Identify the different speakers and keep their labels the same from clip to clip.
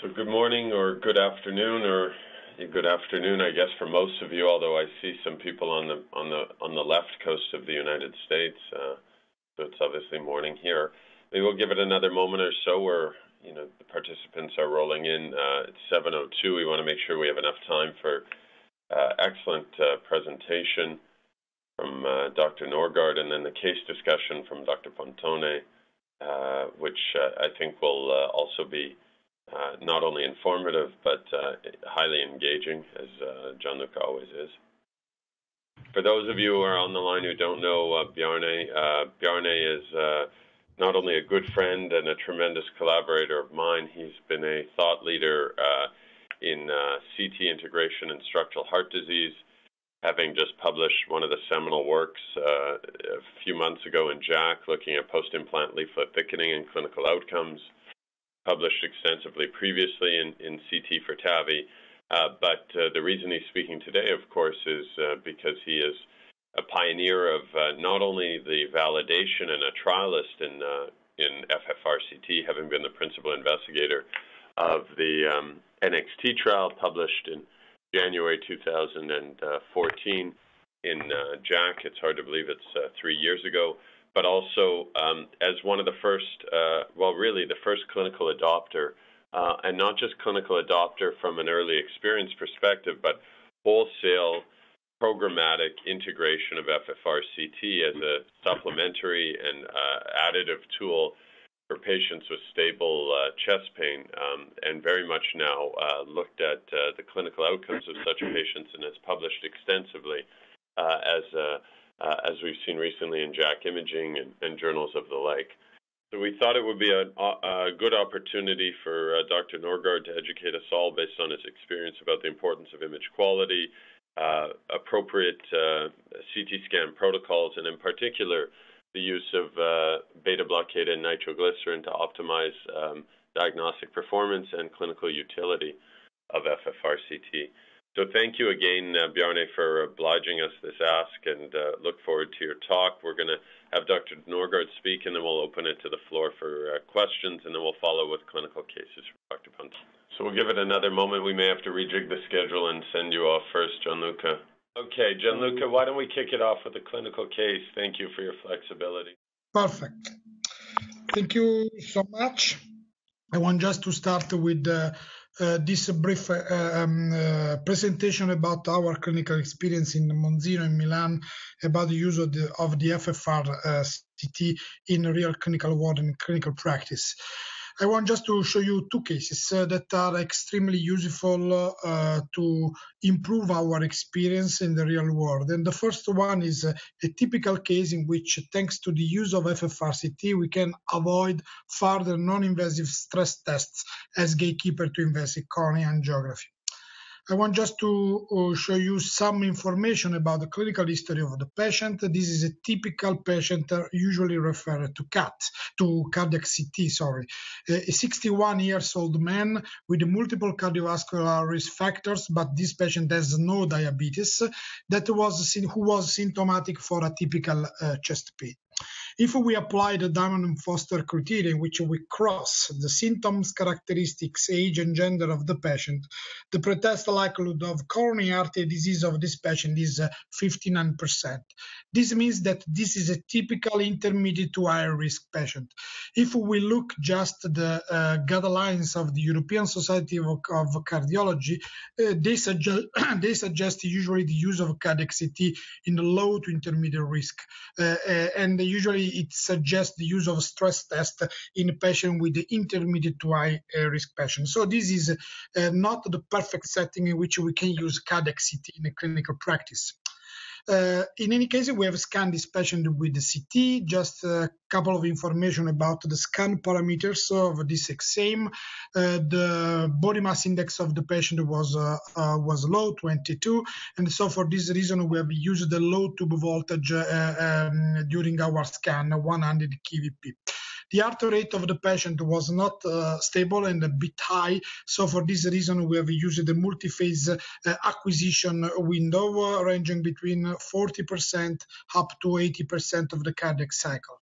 Speaker 1: So good morning or good afternoon or good afternoon, I guess, for most of you. Although I see some people on the on the on the left coast of the United States, uh, so it's obviously morning here. Maybe we'll give it another moment or so where you know the participants are rolling in. Uh, it's 7:02. We want to make sure we have enough time for uh, excellent uh, presentation from uh, Dr. Norgaard and then the case discussion from Dr. Pontone, uh, which I think will also be not only informative but highly engaging, as Gianluca always is. For those of you who are on the line who don't know Bjarne, Bjarne is not only a good friend and a tremendous collaborator of mine, he's been a thought leader uh, in uh, CT integration and structural heart disease, having just published one of the seminal works uh, a few months ago in JACC looking at post-implant leaflet thickening and clinical outcomes, published extensively previously in, CT for TAVI. Uh, but uh, the reason he's speaking today, of course, is uh, because he is a pioneer of not only the validation and a trialist in in FFRCT, having been the principal investigator of the um, NXT trial published in January 2014 in JACC. It's hard to believe it's three years ago, but also um, as one of the first, uh, well, really the first clinical adopter, uh, and not just clinical adopter from an early experience perspective, but wholesale programmatic integration of FFRCT as a supplementary and uh, additive tool for patients with stable chest pain, um, and very much now looked at the clinical outcomes of such patients and has published extensively as uh, as we've seen recently in JACC Imaging and, journals of the like. So we thought it would be a, a good opportunity for Dr. Norgaard to educate us all based on his experience about the importance of image quality, uh, appropriate uh, CT scan protocols, and in particular, the use of uh, beta blockade and nitroglycerin to optimize um, diagnostic performance and clinical utility of FFRCT. So thank you again, uh, Bjarne, for obliging us this ask, and uh, look forward to your talk. We're going to have Dr. Norgaard speak, and then we'll open it to the floor for uh, questions, and then we'll follow with clinical cases from Dr. Punt. So we'll give it another moment. We may have to rejig the schedule and send you off first, Gianluca. Okay, Gianluca, why don't we kick it off with a clinical case? Thank you for your flexibility.
Speaker 2: Perfect. Thank you so much. I want just to start with uh, this brief uh, um, uh, presentation about our clinical experience in Monzino in Milan about the use of the, of the FFR uh, CT in real clinical world and clinical practice. I want just to show you two cases uh, that are extremely useful uh, to improve our experience in the real world. And the first one is a, a typical case in which, thanks to the use of FFRCT, we can avoid further non-invasive stress tests as gatekeeper to invasive coronary angiography. I want just to uh, show you some information about the clinical history of the patient. This is a typical patient uh, usually referred to CAT, to cardiac CT, sorry. A 61 years old man with multiple cardiovascular risk factors, but this patient has no diabetes, that was who was symptomatic for a typical uh, chest pain. If we apply the Diamond and Forrester criteria, in which we cross the symptoms, characteristics, age, and gender of the patient, the pretest likelihood of coronary artery disease of this patient is 59%. Uh, this means that this is a typical intermediate to high risk patient. If we look just the uh, guidelines of the European Society of, of Cardiology, uh, they, suggest, they suggest usually the use of cardiac CT in the low to intermediate risk, uh, uh and usually it suggests the use of stress test in a patient with intermediate to high uh, risk patient. So this is uh, not the perfect setting in which we can use cardiac CT in a clinical practice. Uh, in any case, we have scanned this patient with the CT. Just a couple of information about the scan parameters of this exam. Uh, the body mass index of the patient was uh, was low, 22, and so for this reason we have used the low tube voltage um, during our scan, 100 kVp. The heart rate of the patient was not uh, stable and a bit high. So for this reason, we have used the multi-phase uh, acquisition window uh, ranging between 40% up to 80% of the cardiac cycle.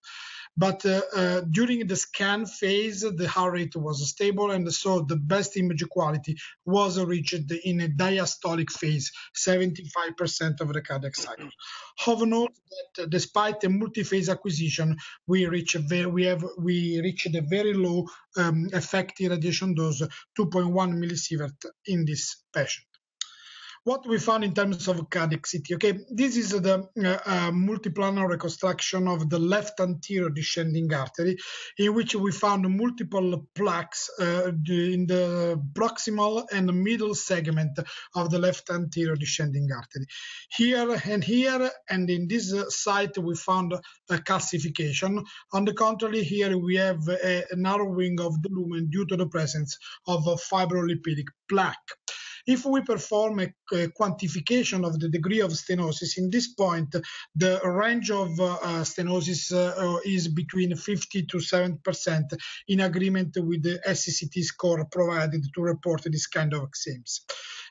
Speaker 2: But uh, uh, during the scan phase, the heart rate was stable, and so the best image quality was reached in a diastolic phase, 75% of the cardiac cycle. Have note that despite the multi-phase acquisition, we we have we reached a very low um, effective radiation dose, 2.1 millisievert in this patient what we found in terms of cardiac CT. Okay, this is the uh, uh, multiplanar reconstruction of the left anterior descending artery, in which we found multiple plaques uh, in the proximal and middle segment of the left anterior descending artery. Here and here, and in this site, we found a calcification. On the contrary, here we have a narrowing of the lumen due to the presence of a fibrolipidic plaque. If we perform a, a quantification of the degree of stenosis, in this point, the range of uh, uh stenosis uh, is between 50 to 7% in agreement with the SCCT score provided to report this kind of exams.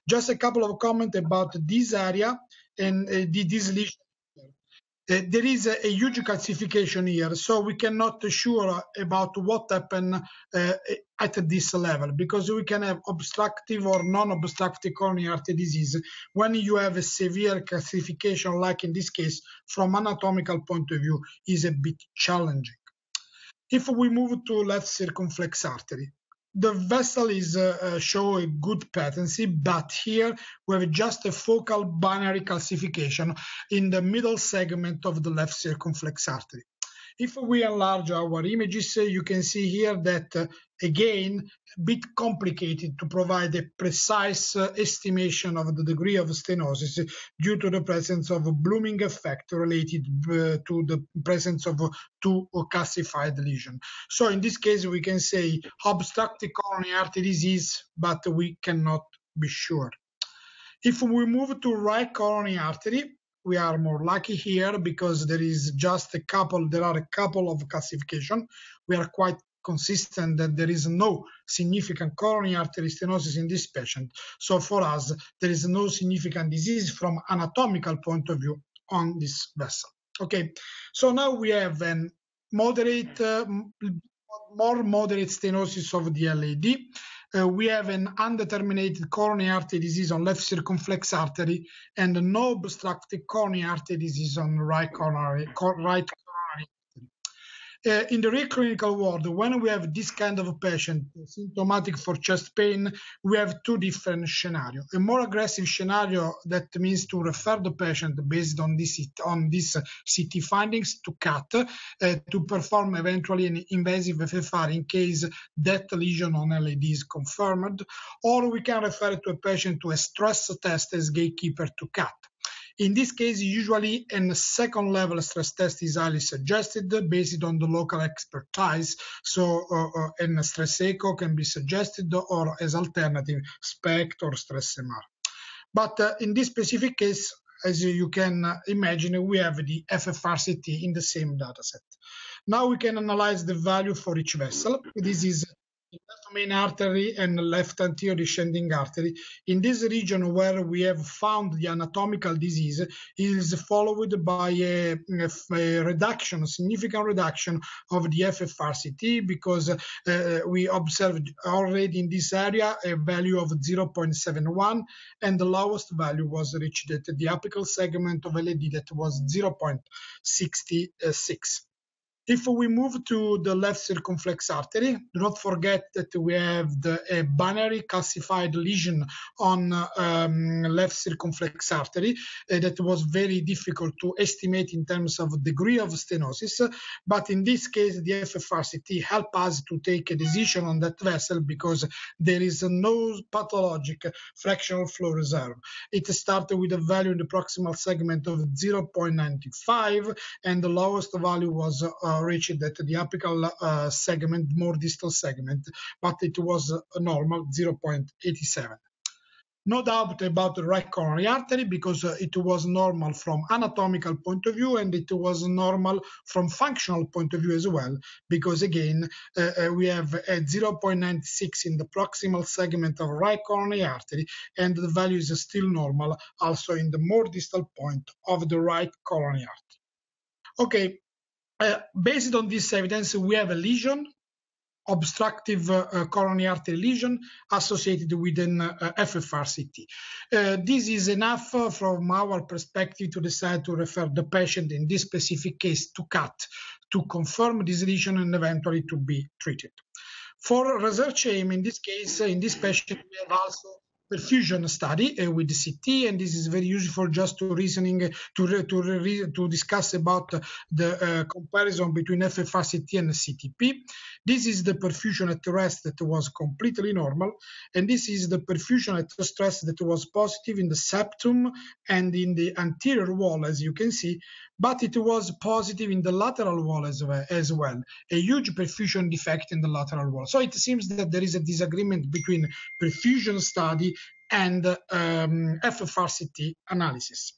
Speaker 2: Just a couple of comments about this area and uh, this lesion uh, there is a, a, huge calcification here, so we cannot be sure about what happened uh, at this level because we can have obstructive or non-obstructive coronary artery disease when you have a severe calcification, like in this case, from anatomical point of view, is a bit challenging. If we move to left circumflex artery, the vessel is uh, uh, show a good patency, but here we have just a focal binary calcification in the middle segment of the left circumflex artery. If we enlarge our images, you can see here that, uh, again, a bit complicated to provide a precise uh, estimation of the degree of stenosis due to the presence of a blooming effect related uh, to the presence of two calcified lesions. So in this case, we can say obstructive coronary artery disease, but we cannot be sure. If we move to right coronary artery, we are more lucky here because there is just a couple, there are a couple of calcification. We are quite consistent that there is no significant coronary artery stenosis in this patient. So for us, there is no significant disease from anatomical point of view on this vessel. Okay, so now we have a moderate, uh, more moderate stenosis of the LAD uh, we have an undetermined coronary artery disease on left circumflex artery and no obstructive coronary artery disease on right coronary, right uh, in the real clinical world, when we have this kind of patient symptomatic for chest pain, we have two different scenarios. A more aggressive scenario that means to refer the patient based on this on these CT findings to CAT uh, to perform eventually an invasive FFR in case that lesion on LAD is confirmed, or we can refer to a patient to a stress test as gatekeeper to CAT. In this case, usually a second level stress test is highly suggested based on the local expertise. So uh, uh, a stress echo can be suggested or as alternative SPECT or stress MR. But uh, in this specific case, as you can imagine, we have the FFRCT in the same dataset. Now we can analyze the value for each vessel. This is left main artery and left anterior descending artery. In this region where we have found the anatomical disease is followed by a, a reduction, a significant reduction of the FFRCT because uh, we observed already in this area a value of 0.71 and the lowest value was reached at the apical segment of LAD that was 0.66. If we move to the left circumflex artery, do not forget that we have the a binary calcified lesion on um, left circumflex artery uh, that was very difficult to estimate in terms of degree of stenosis. But in this case, the FFRCT help us to take a decision on that vessel because there is no pathologic fractional flow reserve. It started with a value in the proximal segment of 0.95 and the lowest value was uh, reached at the apical uh, segment, more distal segment, but it was a normal 0.87. No doubt about the right coronary artery because uh, it was normal from anatomical point of view and it was normal from functional point of view as well because again uh, uh, we have a 0.96 in the proximal segment of right coronary artery and the value is still normal also in the more distal point of the right coronary artery. Okay, uh, based on this evidence, we have a lesion, obstructive uh, coronary artery lesion associated with an uh, FFRCT. Uh, this is enough uh, from our perspective to decide to refer the patient in this specific case to CAT to confirm this lesion and eventually to be treated. For research aim, in this case, in this patient, we have also perfusion study uh, with the CT, and this is very useful just to reasoning to to to discuss about the uh, comparison between FFRCT and CTP. This is the perfusion at rest that was completely normal, and this is the perfusion at stress that was positive in the septum and in the anterior wall, as you can see, but it was positive in the lateral wall as well, as well, a huge perfusion defect in the lateral wall. So it seems that there is a disagreement between perfusion study and um, FFRCT analysis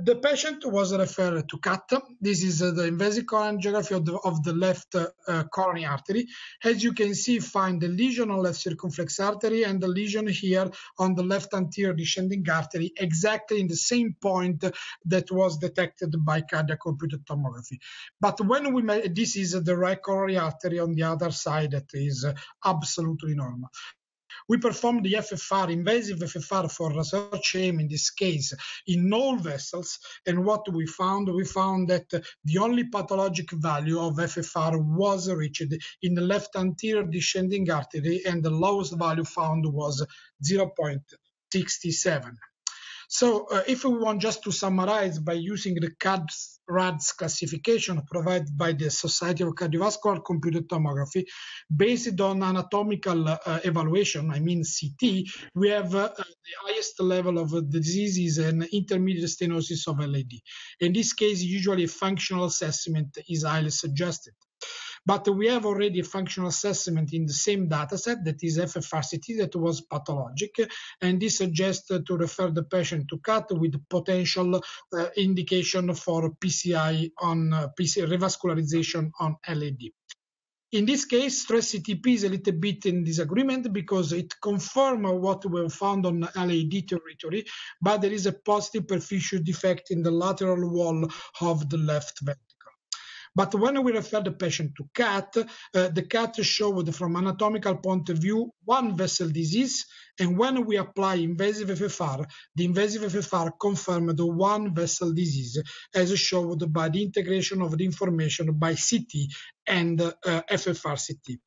Speaker 2: the patient was referred to CAT. This is uh, the invasive cholangiography of the, of the left uh, coronary artery. As you can see, find the lesion on left circumflex artery and the lesion here on the left anterior descending artery, exactly in the same point that was detected by cardiac computed tomography. But when we this is the right coronary artery on the other side that is absolutely normal. We performed the FFR, invasive FFR for research aim in this case in all vessels. And what we found, we found that the only pathologic value of FFR was reached in the left anterior descending artery and the lowest value found was 0.67. So uh, if we want just to summarize by using the CADS RADS classification provided by the Society of Cardiovascular Computed Tomography, based on anatomical uh, evaluation, I mean CT, we have uh, the highest level of the disease and intermediate stenosis of LAD. In this case, usually functional assessment is highly suggested. But we have already a functional assessment in the same dataset that is FFRCT that was pathologic, and this suggests to refer the patient to CAT with potential uh, indication for PCI on uh, PC revascularization on LAD. In this case, stress CTP is a little bit in disagreement because it confirms what we found on LAD territory, but there is a positive perfusion defect in the lateral wall of the left ventricle. But when we refer the patient to CAT, uh, the CAT showed from anatomical point of view one vessel disease, and when we apply invasive FFR, the invasive FFR confirmed the one vessel disease, as showed by the integration of the information by CT and uh, FFRCT.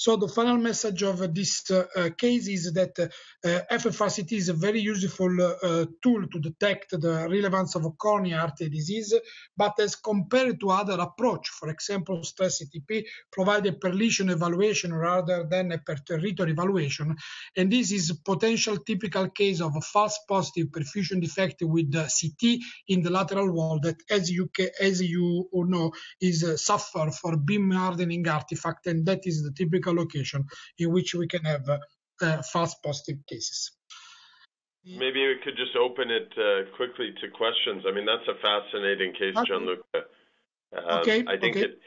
Speaker 2: So the final message of this uh, uh, case is that uh, FFRCT is a very useful tool to detect the relevance of a coronary artery disease, but as compared to other approach, for example, stress CTP, provide a per lesion evaluation rather than a per territory evaluation. And this is a potential typical case of a false positive perfusion defect with CT in the lateral wall that, as you, as you know, is uh, suffer for beam hardening artifact, and that is the typical location in which we can have uh, false positive cases.
Speaker 1: Maybe we could just open it uh, quickly to questions. I mean, that's a fascinating case, okay. Gianluca. Um, okay. I think okay. it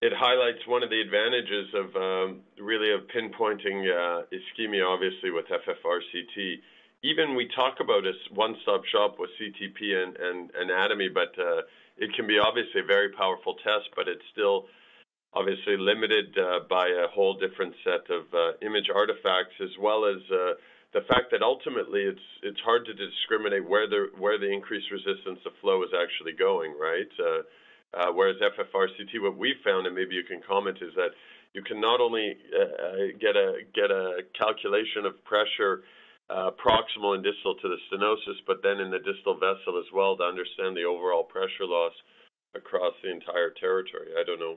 Speaker 1: it highlights one of the advantages of um, really of pinpointing uh, ischemia, obviously with FFRCT. Even we talk about a one-stop shop with CTP and, and anatomy, but uh, it can be obviously a very powerful test, but it's still obviously limited uh, by a whole different set of uh, image artifacts, as well as uh, the fact that ultimately it's it's hard to discriminate where the where the increased resistance of flow is actually going, right? Whereas FFRCT, what we found, and maybe you can comment, is that you can not only get a get a calculation of pressure proximal and distal to the stenosis, but then in the distal vessel as well to understand the overall pressure loss across the entire territory. I don't know.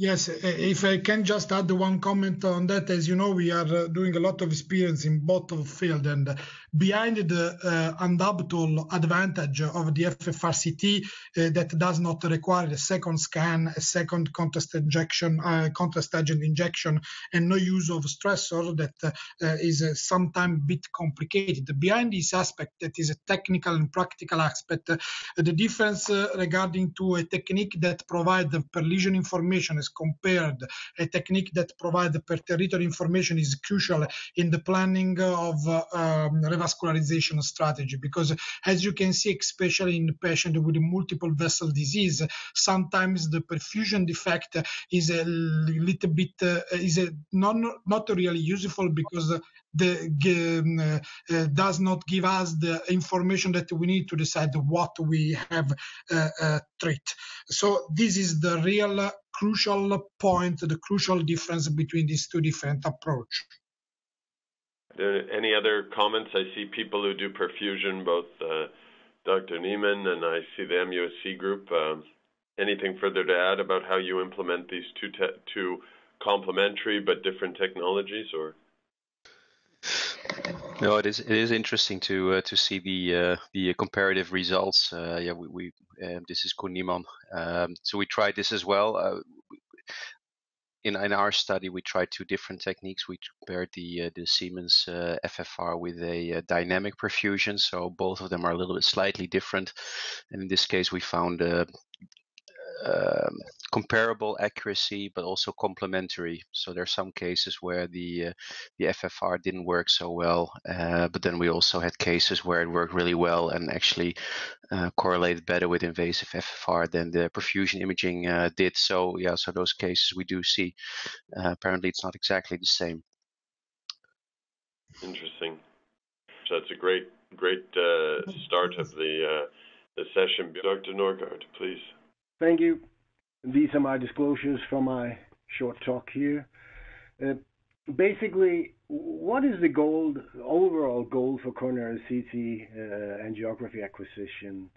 Speaker 2: Yes, if I can just add one comment on that, as you know, we are uh, doing a lot of experience in both of field, and behind the uh, undoubtable advantage of the FFRCT uh, that does not require a second scan, a second contrast injection, uh, contrast agent injection, and no use of stressor that is sometimes a bit complicated. Behind this aspect, that is a technical and practical aspect, the difference regarding to a technique that provides per lesion information as compared. A technique that provides per territory information is crucial in the planning of um, revascularization strategy because, as you can see, especially in patient with multiple vessel disease, sometimes the perfusion defect is a little bit uh, is a not not really useful because the uh, uh, does not give us the information that we need to decide what we have uh, uh, treat. So this is the real crucial point, the crucial difference between these two different approach.
Speaker 1: Any other comments? I see people who do perfusion, both uh, Dr. Nieman and I see the MUSC group. Um, anything further to add about how you implement these two two complementary but different technologies, or?
Speaker 3: No, it is it is interesting to uh, to see the uh, the comparative results. Uh, yeah, we, we um, this is Koen Nieman. Um, so we tried this as well. Uh, in in our study, we tried two different techniques. We compared the uh, the Siemens uh, FFR with a dynamic perfusion. So both of them are a little bit slightly different. And in this case, we found um, comparable accuracy, but also complementary. So there are some cases where the uh, the FFR didn't work so well, uh, but then we also had cases where it worked really well and actually uh, correlated better with invasive FFR than the perfusion imaging uh, did. So yeah, so those cases we do see. Uh, apparently, it's not exactly the same.
Speaker 1: Interesting. So that's a great great uh, start of the the session, Dr. Norgaard, please.
Speaker 4: Thank you. These are my disclosures for my short talk here. Uh, basically, what is the goal, overall goal for coronary CT uh, angiography acquisition?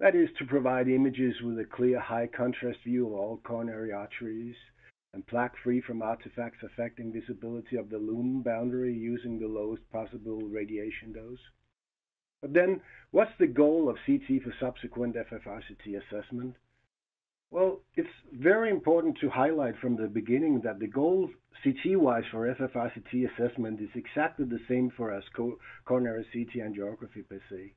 Speaker 4: That is to provide images with a clear high contrast view of all coronary arteries and plaque free from artifacts affecting visibility of the lumen boundary using the lowest possible radiation dose. But then, what's the goal of CT for subsequent FFRCT assessment? Well, it's very important to highlight from the beginning that the goal CT-wise for FFRCT assessment is exactly the same for us coronary CT angiography per se.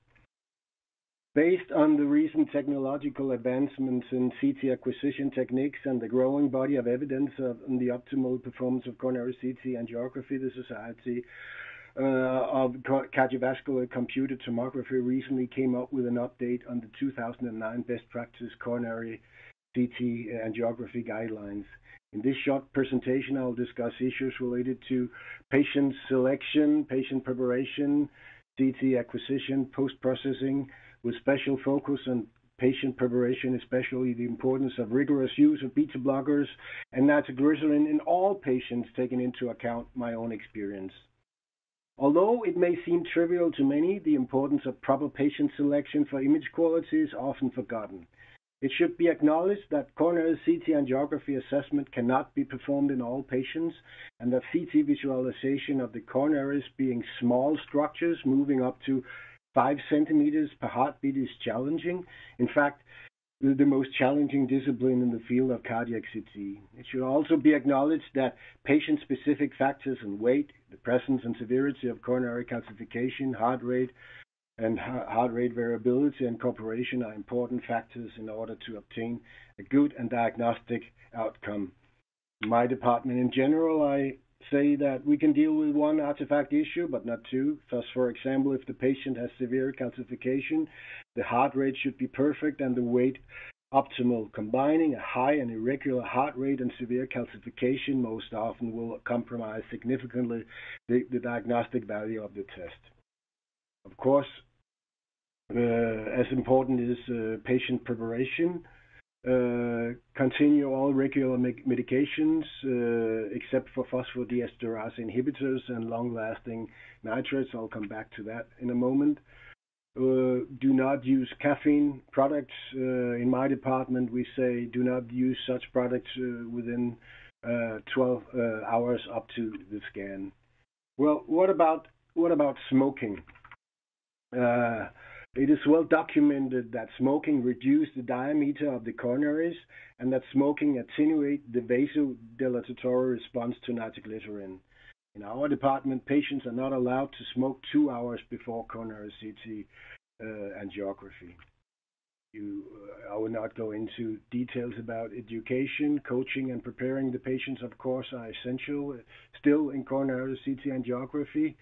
Speaker 4: Based on the recent technological advancements in CT acquisition techniques and the growing body of evidence on the optimal performance of coronary CT angiography, the Society Uh, of cardiovascular computed tomography recently came up with an update on the 2009 best practice coronary CT angiography guidelines. In this short presentation, I'll discuss issues related to patient selection, patient preparation, CT acquisition, post-processing, with special focus on patient preparation, especially the importance of rigorous use of beta blockers and nitroglycerin in all patients, taking into account my own experience. Although it may seem trivial to many, the importance of proper patient selection for image quality is often forgotten. It should be acknowledged that coronary CT angiography assessment cannot be performed in all patients, and that CT visualization of the coronaries being small structures moving up to 5 centimeters per heartbeat is challenging. In fact, the most challenging discipline in the field of cardiac CT. It should also be acknowledged that patient-specific factors and weight, the presence and severity of coronary calcification, heart rate, and heart rate variability and cooperation are important factors in order to obtain a good and diagnostic outcome. My department in general, I say that we can deal with one artifact issue, but not two. Thus, for example, if the patient has severe calcification, the heart rate should be perfect and the weight optimal. Combining a high and irregular heart rate and severe calcification most often will compromise significantly the, the diagnostic value of the test. Of course, uh, as important is uh, patient preparation. Continue all regular medications uh, except for phosphodiesterase inhibitors and long-lasting nitrates. I'll come back to that in a moment. Uh, do not use caffeine products. Uh, in my department, we say do not use such products within 12 hours up to the scan. Well, what about what about smoking? It is well documented that smoking reduces the diameter of the coronaries and that smoking attenuates the vasodilatory response to nitroglycerin. In our department, patients are not allowed to smoke two hours before coronary CT uh, angiography. You, uh, I will not go into details about education, coaching, and preparing the patients, of course, are essential still in coronary CT angiography.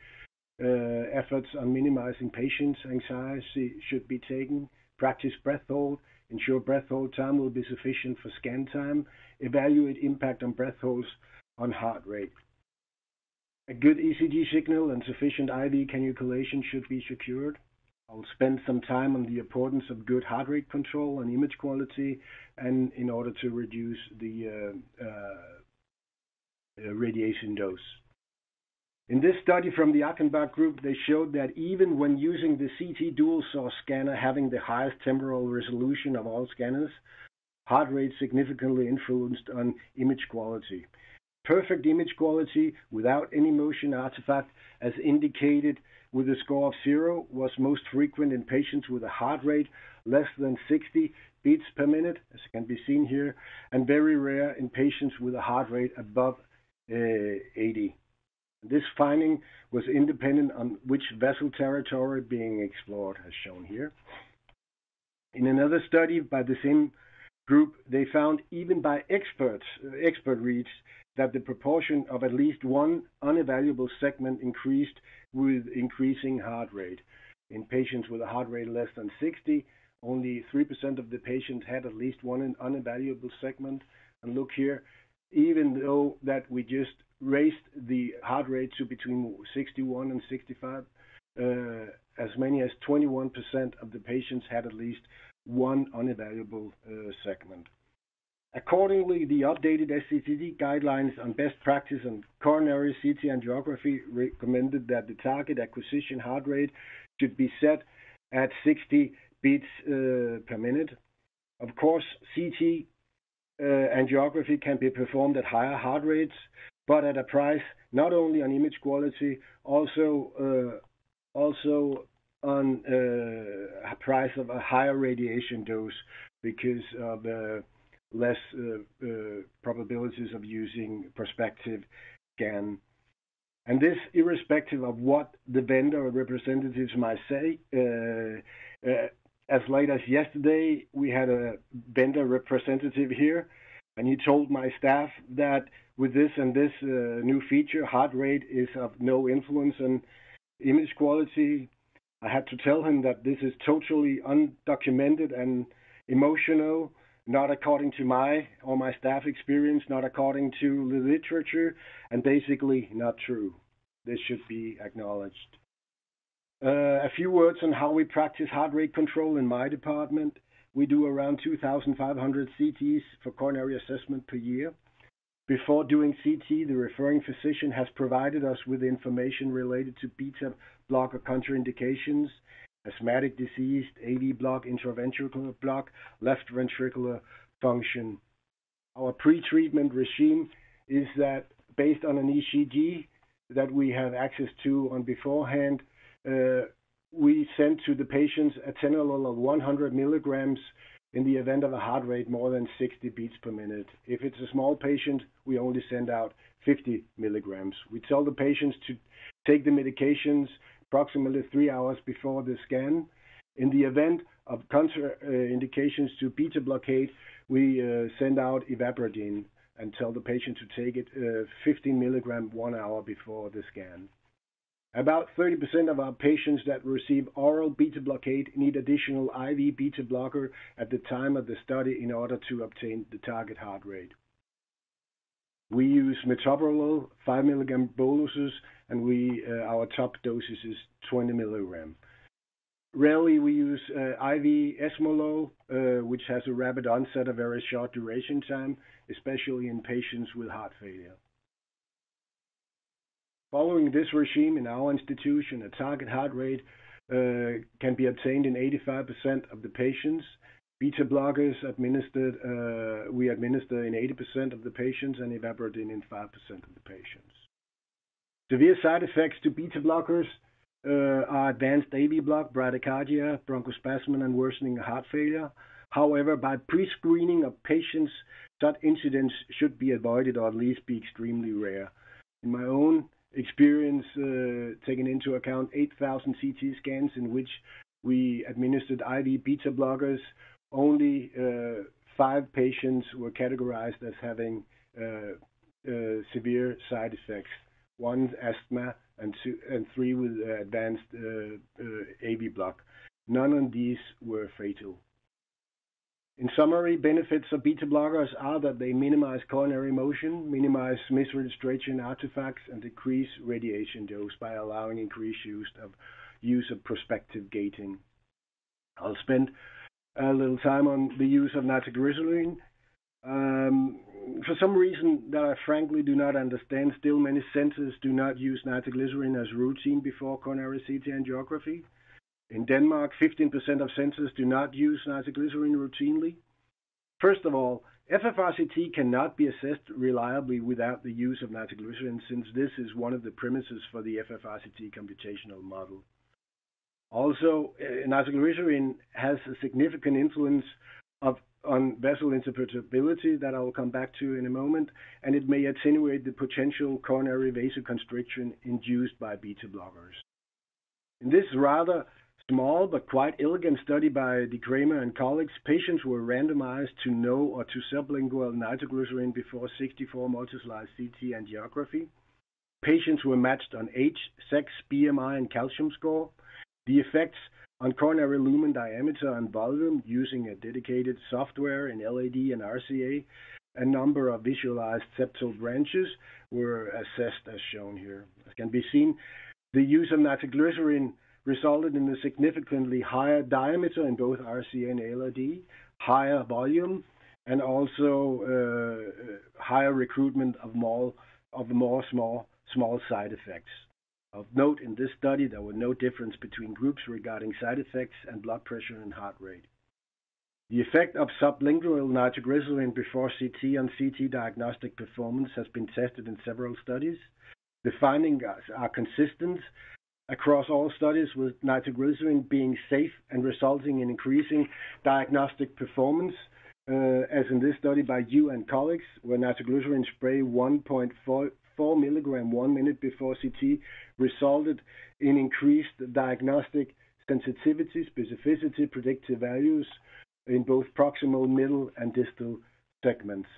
Speaker 4: Efforts on minimizing patients' anxiety should be taken. Practice breath hold. Ensure breath hold time will be sufficient for scan time. Evaluate impact on breath holds on heart rate. A good ECG signal and sufficient IV cannulation should be secured. I'll spend some time on the importance of good heart rate control and image quality, and in order to reduce the uh, uh, radiation dose. In this study from the Achenbach group, they showed that even when using the CT dual source scanner having the highest temporal resolution of all scanners, heart rate significantly influenced on image quality. Perfect image quality without any motion artifact, as indicated with a score of zero, was most frequent in patients with a heart rate less than 60 beats per minute, as can be seen here, and very rare in patients with a heart rate above uh, 80. This finding was independent on which vessel territory being explored, as shown here. In another study by the same group, they found even by experts, expert reads, that the proportion of at least one unevaluable segment increased with increasing heart rate. In patients with a heart rate less than 60, only 3% of the patients had at least one unevaluable segment. And look here, even though that we just raised the heart rate to between 61 and 65, uh, as many as 21% of the patients had at least one unevaluable uh, segment. Accordingly, the updated SCCT guidelines on best practice on coronary CT angiography recommended that the target acquisition heart rate should be set at 60 beats uh, per minute. Of course, CT uh, angiography can be performed at higher heart rates, but at a price not only on image quality, also uh, also on uh, a price of a higher radiation dose because of less uh, probabilities of using prospective scan. And this irrespective of what the vendor representatives might say. As late as yesterday, we had a vendor representative here, and he told my staff that with this and this uh, new feature, heart rate is of no influence on image quality. I had to tell him that this is totally undocumented and emotional not according to my or my staff experience, not according to the literature, and basically not true. This should be acknowledged. Uh, a few words on how we practice heart rate control in my department. We do around 2,500 CTs for coronary assessment per year. Before doing CT, the referring physician has provided us with information related to beta blocker contraindications asthmatic disease, AV block, intraventricular block, left ventricular function. Our pre-treatment regime is that based on an ECG that we have access to on beforehand, uh, we send to the patients atenolol of 100 milligrams in the event of a heart rate more than 60 beats per minute. If it's a small patient, we only send out 50 milligrams. We tell the patients to take the medications approximately three hours before the scan. In the event of contraindications to beta blockade, we uh, send out ivabradine and tell the patient to take it uh, 15 milligram one hour before the scan. About 30% of our patients that receive oral beta blockade need additional IV beta blocker at the time of the study in order to obtain the target heart rate. We use metoprolol, 5 milligram boluses, and we uh, our top doses is 20 milligram. Rarely we use uh, IV esmolol, uh, which has a rapid onset, a very short duration time, especially in patients with heart failure. Following this regime in our institution, a target heart rate uh, can be obtained in 85% of the patients, Beta blockers administered, uh, we administer in 80% of the patients and ivabradine in 5% of the patients. Severe side effects to beta blockers uh, are advanced AV block, bradycardia, bronchospasm, and worsening heart failure. However, by pre-screening of patients, such incidents should be avoided or at least be extremely rare. In my own experience, uh, taking into account 8,000 CT scans in which we administered IV beta blockers, only uh, five patients were categorized as having uh, severe side effects one asthma, and, two, and three with advanced AV block. None of these were fatal. In summary, benefits of beta blockers are that they minimize coronary motion, minimize misregistration artifacts, and decrease radiation dose by allowing increased use of use of prospective gating. I'll spend a little time on the use of nitroglycerin. Um, for some reason that I frankly do not understand, still many centers do not use nitroglycerin as routine before coronary CT angiography. In Denmark, 15% of centers do not use nitroglycerin routinely. First of all, FFRCT cannot be assessed reliably without the use of nitroglycerin since this is one of the premises for the FFRCT computational model. Also, uh, nitroglycerin has a significant influence of, on vessel interpretability that I will come back to in a moment, and it may attenuate the potential coronary vasoconstriction induced by beta blockers. In this rather small but quite elegant study by Decramer and colleagues, patients were randomized to no or to sublingual nitroglycerin before 64 multislice CT angiography. Patients were matched on age, sex, BMI, and calcium score. The effects on coronary lumen diameter and volume using a dedicated software in LAD and RCA, a number of visualized septal branches were assessed as shown here. As can be seen, the use of nitroglycerin resulted in a significantly higher diameter in both RCA and LAD, higher volume, and also uh, higher recruitment of more, small, small side effects. Of note, in this study, there were no difference between groups regarding side effects and blood pressure and heart rate. The effect of sublingual nitroglycerin before CT on CT diagnostic performance has been tested in several studies. The findings are consistent across all studies with nitroglycerin being safe and resulting in increasing diagnostic performance, uh, as in this study by you and colleagues, where nitroglycerin spray 1.4 4 milligram one minute before CT resulted in increased diagnostic sensitivity, specificity, predictive values in both proximal, middle, and distal segments.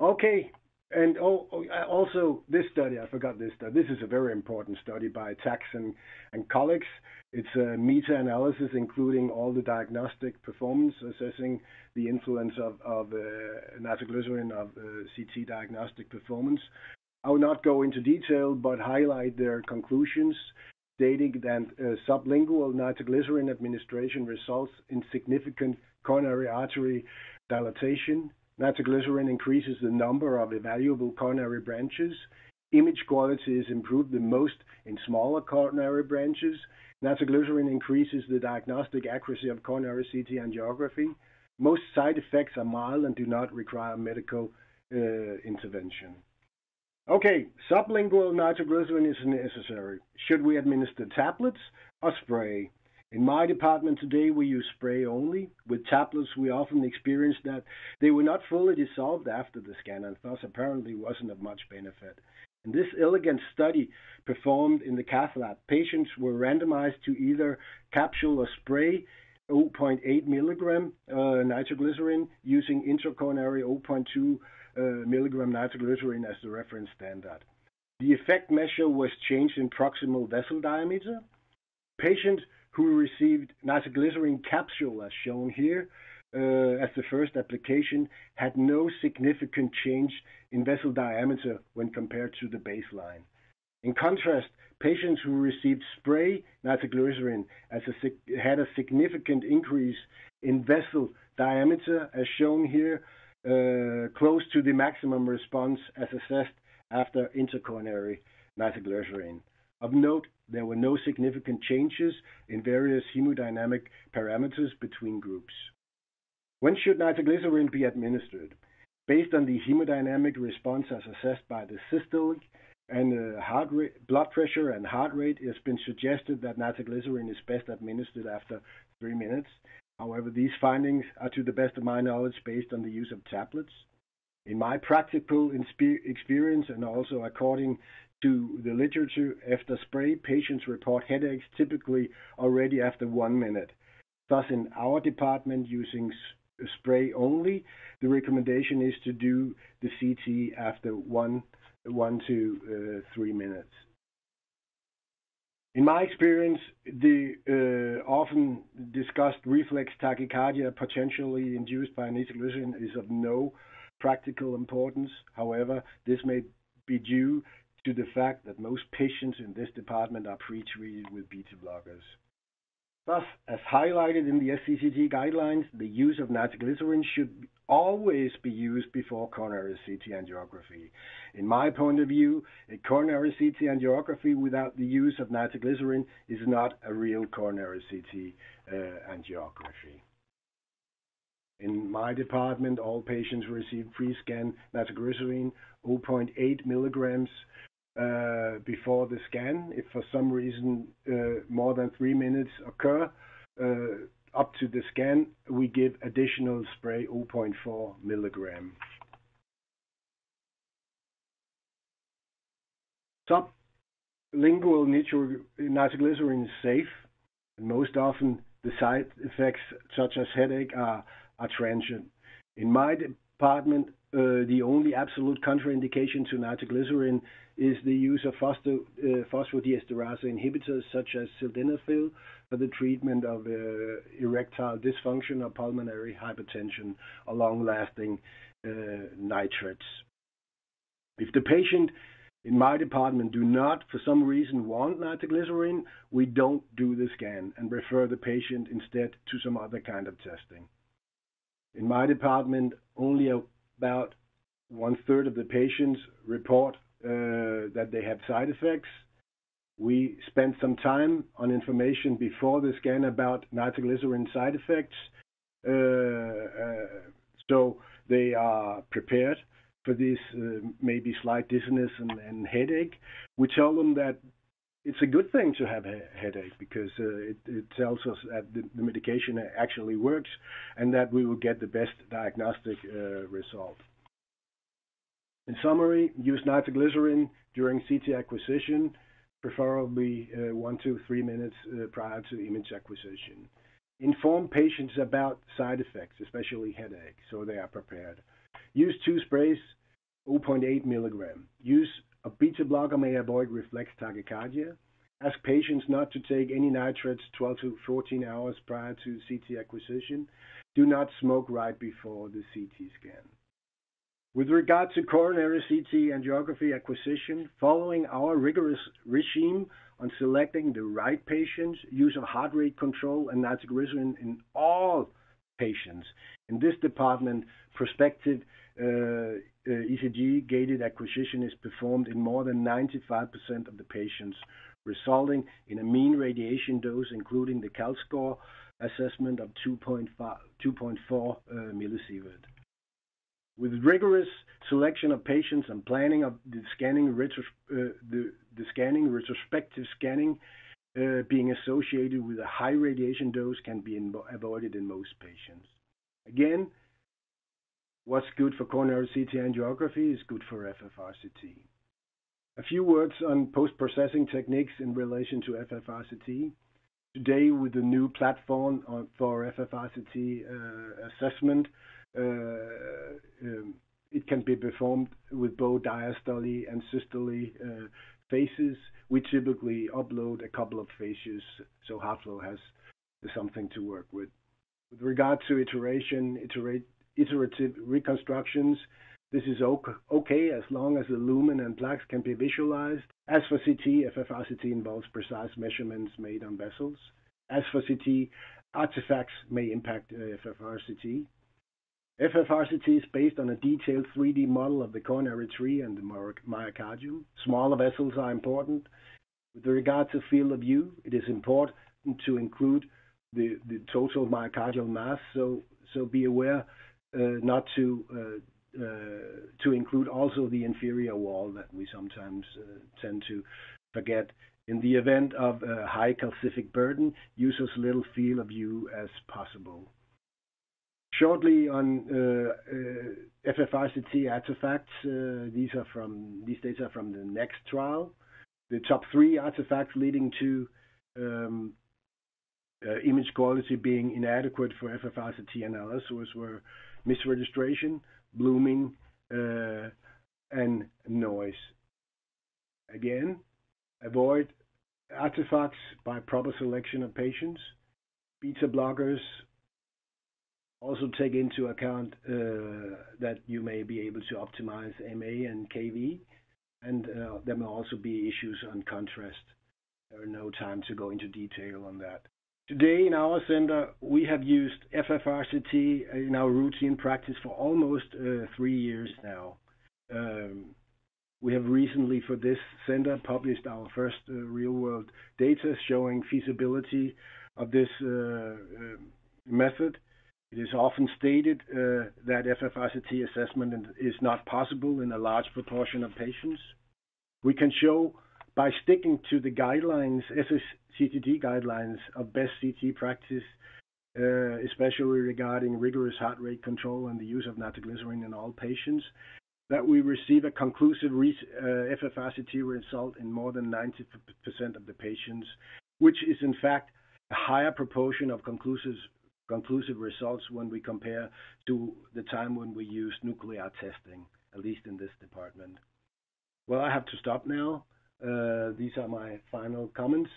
Speaker 4: Okay, and oh, also this study, I forgot this study. This is a very important study by Takx and, and colleagues. It's a meta-analysis including all the diagnostic performance, assessing the influence of, of uh, nitroglycerin of uh, CT diagnostic performance. I will not go into detail, but highlight their conclusions, stating that uh, sublingual nitroglycerin administration results in significant coronary artery dilatation. Nitroglycerin increases the number of evaluable coronary branches. Image quality is improved the most in smaller coronary branches. Nitroglycerin increases the diagnostic accuracy of coronary CT angiography. Most side effects are mild and do not require medical uh, intervention. Okay, sublingual nitroglycerin is necessary. Should we administer tablets or spray? In my department today, we use spray only. With tablets, we often experience that they were not fully dissolved after the scan and thus apparently wasn't of much benefit. In this elegant study performed in the cath lab, patients were randomized to either capsule or spray 0.8 milligram uh, nitroglycerin using intracoronary 0.2 uh, milligram nitroglycerin as the reference standard. The effect measure was changed in proximal vessel diameter. Patients who received nitroglycerin capsule, as shown here, uh, as the first application had no significant change in vessel diameter when compared to the baseline. In contrast, patients who received spray nitroglycerin had a significant increase in vessel diameter, as shown here, uh, close to the maximum response as assessed after intracoronary nitroglycerin. Of note, there were no significant changes in various hemodynamic parameters between groups. When should nitroglycerin be administered? Based on the hemodynamic response as assessed by the systolic and uh, heart rate, blood pressure and heart rate, it has been suggested that nitroglycerin is best administered after three minutes. However, these findings are, to the best of my knowledge, based on the use of tablets. In my practical experience and also according to the literature, after spray, patients report headaches typically already after one minute. Thus, in our department, using spray only, the recommendation is to do the CT after one one to three minutes. In my experience, the uh, often discussed reflex tachycardia potentially induced by nitroglycerin is of no practical importance. However, this may be due to the fact that most patients in this department are pre-treated with beta blockers. Thus, as highlighted in the SCCT guidelines, the use of nitroglycerin should always be used before coronary CT angiography. In my point of view, a coronary CT angiography without the use of nitroglycerin is not a real coronary CT uh, angiography. In my department, all patients receive pre-scan nitroglycerin 0.8 milligrams before the scan. If for some reason uh, more than three minutes occur uh, up to the scan, we give additional spray 0.4 milligram. Sublingual nitroglycerin is safe, and most often the side effects such as headache are, transient. In my department, uh, the only absolute contraindication to nitroglycerin is the use of uh, phosphodiesterase inhibitors such as sildenafil for the treatment of uh, erectile dysfunction or pulmonary hypertension or long-lasting uh, nitrates. If the patient in my department do not, for some reason, want nitroglycerin, we don't do the scan and refer the patient instead to some other kind of testing. In my department, only about one third of the patients report that they have side effects. We spent some time on information before the scan about nitroglycerin side effects, uh, uh, so they are prepared for this maybe slight dizziness and, headache. We tell them that it's a good thing to have a headache because uh, it, tells us that the, medication actually works and that we will get the best diagnostic uh, result. In summary, use nitroglycerin during CT acquisition, preferably uh, one to three minutes uh, prior to image acquisition. Inform patients about side effects, especially headache, so they are prepared. Use two sprays, 0.8 milligram. Use a beta blocker may avoid reflex tachycardia. Ask patients not to take any nitrates 12 to 14 hours prior to CT acquisition. Do not smoke right before the CT scan. With regard to coronary CT angiography acquisition, following our rigorous regime on selecting the right patients, use of heart rate control and nitroglycerin in all patients. In this department, prospective uh, uh, ECG gated acquisition is performed in more than 95% of the patients, resulting in a mean radiation dose, including the CAL score assessment of 2.4 uh, millisievert. With rigorous selection of patients and planning of the scanning, uh, the, the scanning retrospective scanning uh, being associated with a high radiation dose can be avoided in most patients. Again, what's good for coronary CT angiography is good for FFRCT. A few words on post-processing techniques in relation to FFRCT. Today, with the new platform for FFRCT uh, assessment, uh, it can be performed with both diastole and systole uh, phases. We typically upload a couple of phases, so HeartFlow has something to work with. With regard to iteration, iterative reconstructions, this is okay as long as the lumen and plaques can be visualized. As for CT, FFRCT involves precise measurements made on vessels. As for CT, artifacts may impact uh, FFRCT. FFRCT is based on a detailed 3D model of the coronary tree and the myocardium. Smaller vessels are important. With regard to field of view, it is important to include the, the total myocardial mass, so, so be aware uh, not to, uh, uh, to include also the inferior wall that we sometimes uh, tend to forget. In the event of a high calcific burden, use as little field of view as possible. Shortly on uh, uh, FFRCT artifacts, uh, these are from these data are from the NXT trial. The top three artifacts leading to um, image quality being inadequate for FFRCT analysis were misregistration, blooming, and noise. Again, avoid artifacts by proper selection of patients. Beta blockers also take into account uh, that you may be able to optimize MA and KV, and uh, there may also be issues on contrast. There are no time to go into detail on that. Today in our center, we have used FFRCT in our routine practice for almost uh, three years now. Um, we have recently, for this center, published our first real-world data showing feasibility of this method. It is often stated uh, that FFRCT assessment is not possible in a large proportion of patients. We can show by sticking to the guidelines, SSCTD guidelines of best CT practice, uh, especially regarding rigorous heart rate control and the use of nitroglycerin in all patients, that we receive a conclusive uh, FFRCT result in more than 90% of the patients, which is in fact a higher proportion of conclusive conclusive results when we compare to the time when we used nuclear testing, at least in this department. Well, I have to stop now. Uh, these are my final comments.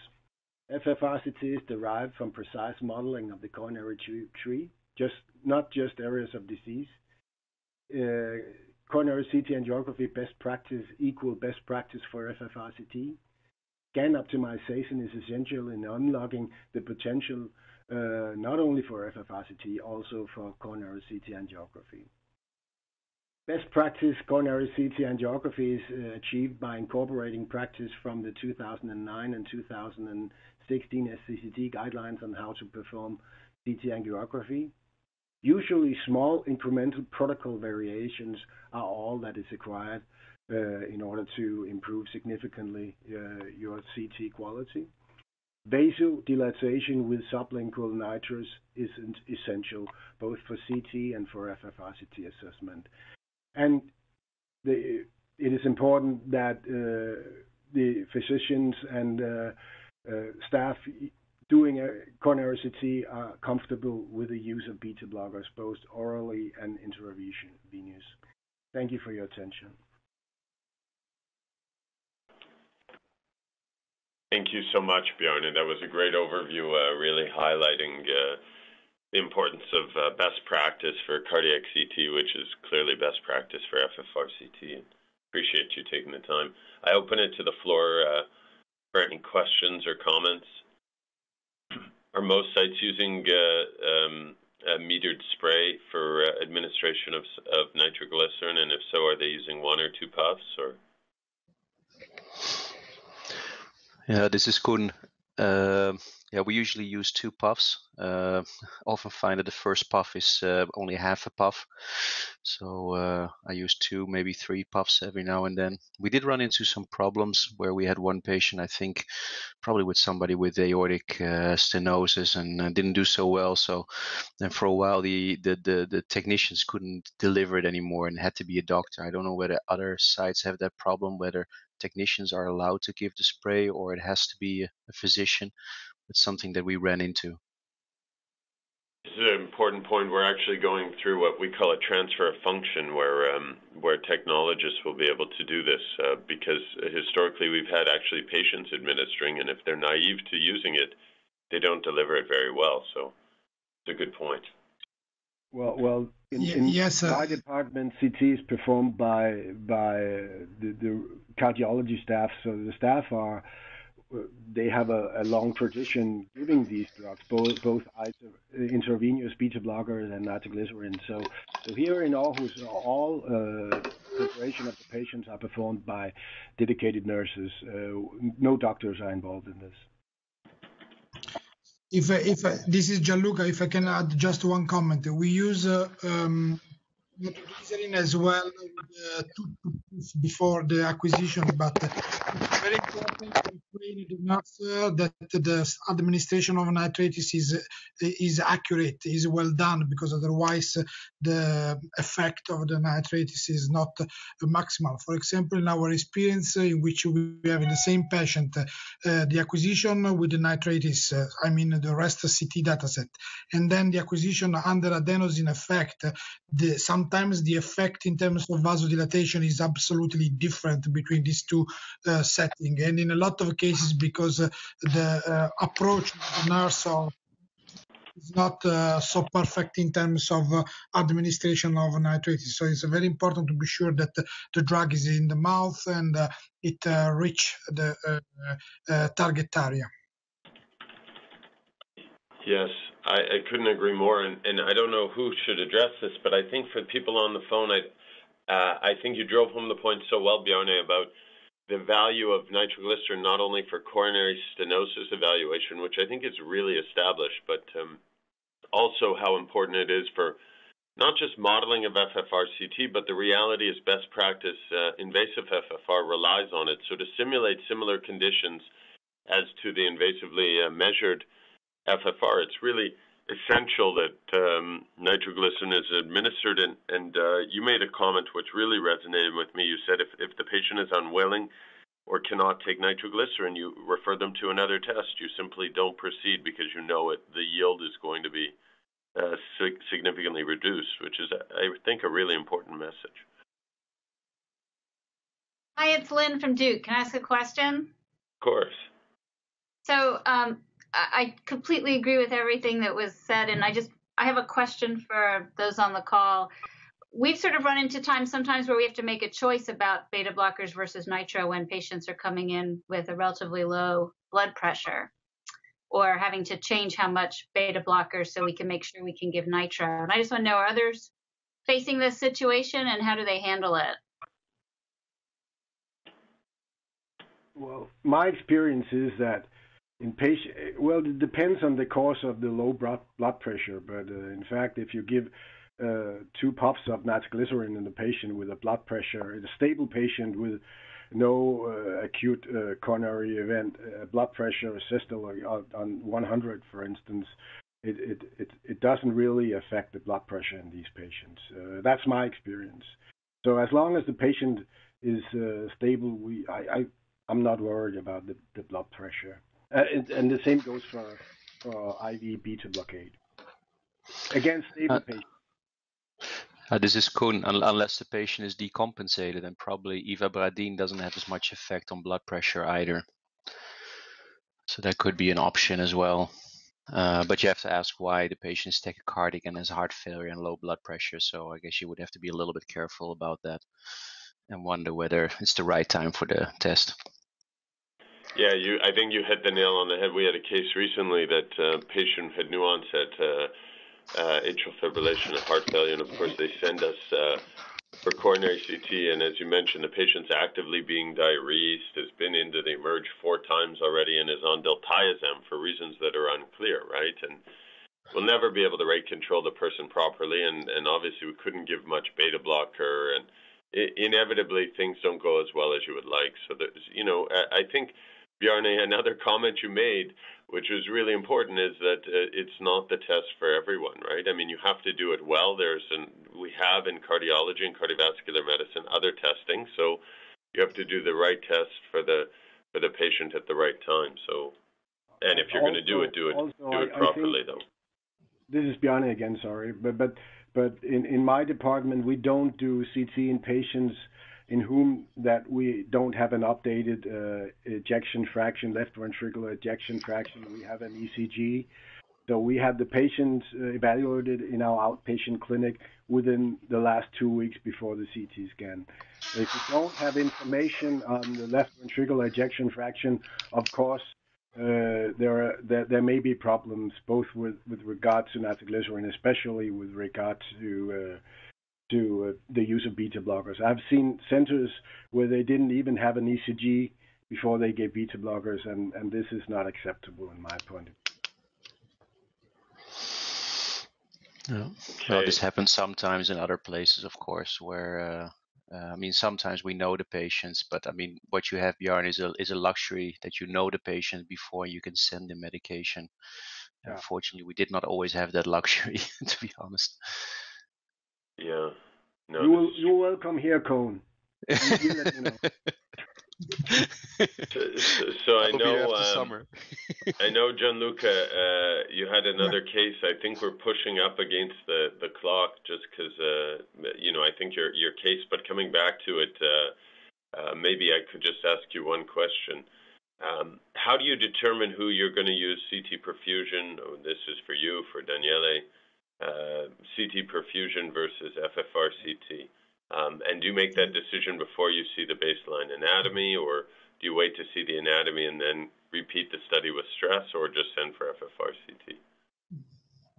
Speaker 4: FFRCT is derived from precise modeling of the coronary tree, just not just areas of disease. Uh, coronary CT angiography best practice equal best practice for FFRCT. Scan optimization is essential in unlocking the potential not only for FFRCT, also for coronary CT angiography. Best practice coronary CT angiography is uh, achieved by incorporating practice from the 2009 and 2016 SCCT guidelines on how to perform CT angiography. Usually, small incremental protocol variations are all that is required uh, in order to improve significantly uh, your CT quality. Vasodilatation with sublingual nitrous is essential both for CT and for FFRCT assessment. And the, it is important that uh, the physicians and uh, uh, staff doing a coronary CT are comfortable with the use of beta blockers, both orally and intravenous. Thank you for your attention.
Speaker 1: Thank you so much, Bjorn. That was a great overview, uh, really highlighting uh, the importance of uh, best practice for cardiac CT, which is clearly best practice for FFRCT. Appreciate you taking the time. I open it to the floor for any questions or comments. Are most sites using um, a metered spray for administration of, of nitroglycerin? And if so, are they using one or two puffs or?
Speaker 3: Yeah, this is Koen. Uh, yeah, we usually use two puffs. Uh, often find that the first puff is uh, only half a puff, so uh, I use two, maybe three puffs every now and then. We did run into some problems where we had one patient, I think, probably with somebody with aortic uh, stenosis, and uh, didn't do so well. So then for a while, the, the the the technicians couldn't deliver it anymore and had to be a doctor. I don't know whether other sites have that problem, whether technicians are allowed to give the spray or it has to be a physician. It's something that we ran into.
Speaker 1: This is an important point. We're actually going through what we call a transfer of function, where um, where technologists will be able to do this, uh, because historically we've had actually patients administering, and if they're naive to using it, they don't deliver it very well. So it's a good point.
Speaker 4: Well, well, in, in yes, uh, my department, CT is performed by by the, the cardiology staff. So the staff are they have a, a, long tradition giving these drugs, both both intravenous beta blockers and nitroglycerin. So, so here in Aarhus, all uh, preparation of the patients are performed by dedicated nurses. Uh, no doctors are involved in this.
Speaker 2: If if this is Gianluca, if I can add just one comment, we use uh, um, nitroglycerin as well uh, before the acquisition, but it's very important to explain the uh, that the administration of nitrates is is accurate, is well done, because otherwise the effect of the nitrates is not maximal. For example, in our experience, in which we have in the same patient uh, the acquisition with the nitrates, uh, I mean the rest CT dataset, and then the acquisition under adenosine effect, the, some sometimes the effect in terms of vasodilatation is absolutely different between these two uh, settings. And in a lot of cases, because uh, the uh, approach of the nurse or is not uh, so perfect in terms of uh, administration of nitrates. So it's very important to be sure that the drug is in the mouth and uh, it reach the target area.
Speaker 1: Yes, I, I, couldn't agree more, and, and, I don't know who should address this, but I think for people on the phone, I, uh, I think you drove home the point so well, Bjarne, about the value of nitroglycerin not only for coronary stenosis evaluation, which I think is really established, but um, also how important it is for not just modeling of FFRCT, but the reality is best practice uh, invasive FFR relies on it. So to simulate similar conditions as to the invasively uh, measured FFR, it's really essential that um, nitroglycerin is administered. And, and uh, you made a comment which really resonated with me. You said if, if the patient is unwilling or cannot take nitroglycerin, you refer them to another test. You simply don't proceed because you know it, the yield is going to be uh, significantly reduced, which is, I think, a really important message.
Speaker 5: Hi, it's Lynn from Duke. Can I ask a question?
Speaker 1: Of course.
Speaker 5: So um, I completely agree with everything that was said, and I just I have a question for those on the call. We've sort of run into times sometimes where we have to make a choice about beta blockers versus nitro when patients are coming in with a relatively low blood pressure or having to change how much beta blockers so we can make sure we can give nitro. And I just want to know are others facing this situation and how do they handle it?
Speaker 4: Well, my experience is that well, it depends on the cause of the low blood pressure, but uh, in fact, if you give uh, two puffs of nitroglycerin in the patient with a blood pressure, in a stable patient with no uh, acute coronary event, blood pressure systole on 100, for instance, it, doesn't really affect the blood pressure in these patients. That's my experience. So as long as the patient is stable, I'm not worried about the blood pressure. Uh, and, and, the same goes for, for IV beta blockade. Again, stable patients.
Speaker 3: Uh, this is Koen. Unless the patient is decompensated, and probably ivabradine doesn't have as much effect on blood pressure either. So that could be an option as well. Uh, but you have to ask why the patient is tachycardic and has heart failure and low blood pressure. So I guess you would have to be a little bit careful about that and wonder whether it's the right time for the test.
Speaker 1: Yeah, you. I think you hit the nail on the head. We had a case recently that uh, patient had new onset uh, uh, atrial fibrillation and heart failure. And of course, they send us uh, for coronary CT. And as you mentioned, the patient's actively being diuresed, has been into the emerge four times already, and is on diltiazem for reasons that are unclear, right? And we'll never be able to rate control the person properly. And, and obviously, we couldn't give much beta blocker. And inevitably, things don't go as well as you would like. So, there's, you know, I, I think. Bjarne, another comment you made which is really important, is that uh, it's not the test for everyone, right? I mean, you have to do it well. There's an we have in cardiology and cardiovascular medicine other testing, so you have to do the right test for the for the patient at the right time. So, and if you're going to do it, do it also, do it properly, though.
Speaker 4: This is Bjarne again. Sorry, but but but in in my department we don't do CT in patients in whom that we don't have an updated uh, ejection fraction, left ventricular ejection fraction. We have an ECG. So we have the patients uh, evaluated in our outpatient clinic within the last two weeks before the CT scan. If you don't have information on the left ventricular ejection fraction, of course, uh, there, are, there, there may be problems both with with regard to nitroglycerin, especially with regard to uh, to uh, the use of beta blockers. I've seen centers where they didn't even have an ECG before they gave beta blockers, and, and this is not acceptable in my point of
Speaker 3: view. Yeah. Okay. Well, this happens sometimes in other places, of course, where uh, uh, I mean, sometimes we know the patients, but I mean, what you have, Bjorn, is a is a luxury that you know the patient before you can send the medication. Yeah. Unfortunately, we did not always have that luxury, to be honest.
Speaker 1: Yeah. No,
Speaker 4: you will, you're welcome here, Koen.
Speaker 1: so, so I know, um, I know, Gianluca, uh, you had another yeah. case. I think we're pushing up against the, the clock just because, uh, you know, I think your your case. But coming back to it, uh, uh maybe I could just ask you one question. Um, how do you determine who you're going to use CT perfusion? Oh, this is for you, for Daniele. Uh, CT perfusion versus FFR CT. Um, and do you make that decision before you see the baseline anatomy, or do you wait to see the anatomy and then repeat the study with stress, or just send for FFR CT?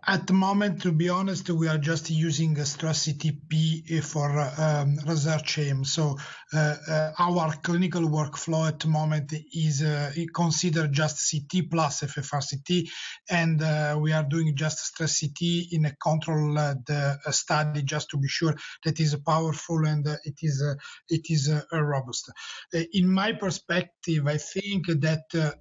Speaker 2: At the moment, to be honest, we are just using a stress CTP for um, research aim. So uh, uh, our clinical workflow at the moment is uh, considered just CT plus FFRCT, and uh, we are doing just stress CT in a controlled uh, study just to be sure that is powerful and uh, it is it is robust. in my perspective, I think that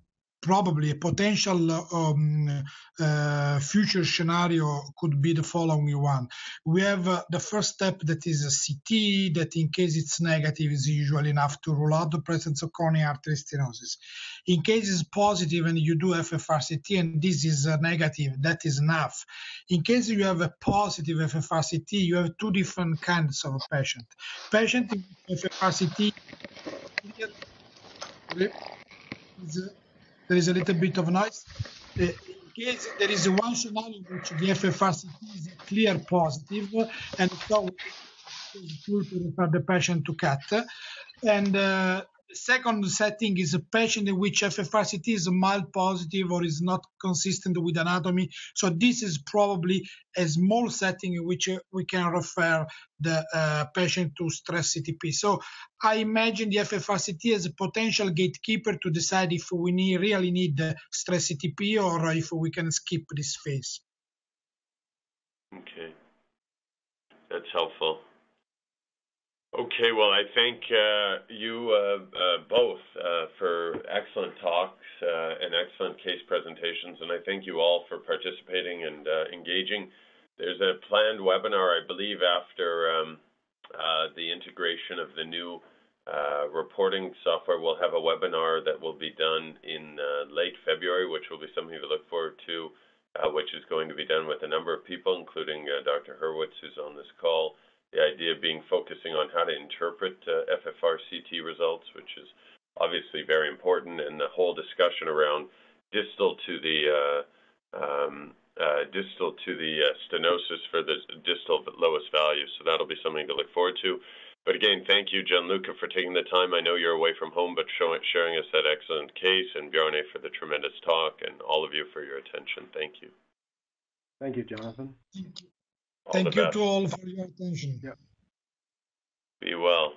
Speaker 2: probably a potential um, uh, future scenario could be the following one. We have uh, the first step that is a CT that in case it's negative is usually enough to rule out the presence of coronary artery stenosis. In case it's positive and you do FFRCT and this is uh, negative, that is enough. In case you have a positive FFRCT, you have two different kinds of patient. Patient with FFRCT is there is a little bit of noise. Uh, in case there is one scenario which the FFRCT is a clear positive, and so it's to refer the patient to cath. And uh, second setting is a patient in which FFRCT is mild positive or is not consistent with anatomy. So this is probably a small setting in which uh, we can refer the uh, patient to stress CTP. So I imagine the FFRCT as a potential gatekeeper to decide if we need, really need the stress CTP or if we can skip this phase.
Speaker 1: Okay, that's helpful. Okay, well, I thank uh, you uh, uh, both uh, for excellent talks uh, and excellent case presentations, and I thank you all for participating and uh, engaging. There's a planned webinar, I believe, after um, the integration of the new reporting software. We'll have a webinar that will be done in late February, which will be something to look forward to, which is going to be done with a number of people, including Dr. Hurwitz, who's on this call the idea of being focusing on how to interpret uh, FFR results, which is obviously very important, and the whole discussion around distal to the uh, um, uh, distal to the uh, stenosis for the distal lowest value. So that'll be something to look forward to. But again, thank you, Gianluca, for taking the time. I know you're away from home, but showing, sharing us that excellent case, and Bjarne for the tremendous talk, and all of you for your attention. Thank you.
Speaker 4: Thank you, Jonathan.
Speaker 2: Thank you. Thank you best. to all for your attention.
Speaker 4: Yeah.
Speaker 1: Be well.